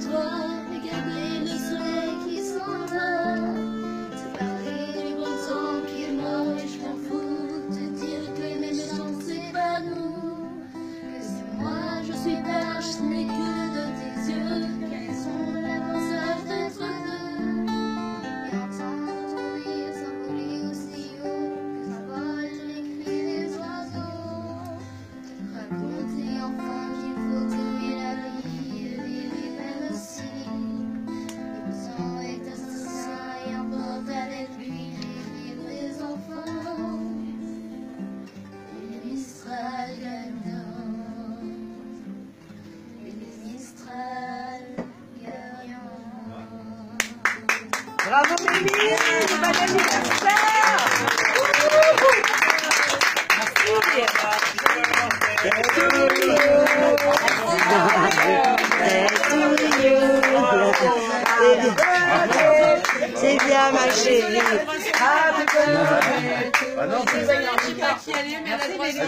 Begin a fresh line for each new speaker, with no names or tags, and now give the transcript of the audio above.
Et garder le soleil qui s'en va te parler du bon temps qui est mort, et je m'en fous te dire que mes chansons c'est pas nous, Que c'est moi, je suis perche, ce n'est que de tes yeux, qu'elles sont la pensée d'être deux? Et entendre ton rire s'appeler aussi haut que la voix et les cris des oiseaux. Racontez enfin qu'il faut te.
Bravo Mimi, bon anniversaire.
C'est bien ma chérie. Ah non,
Je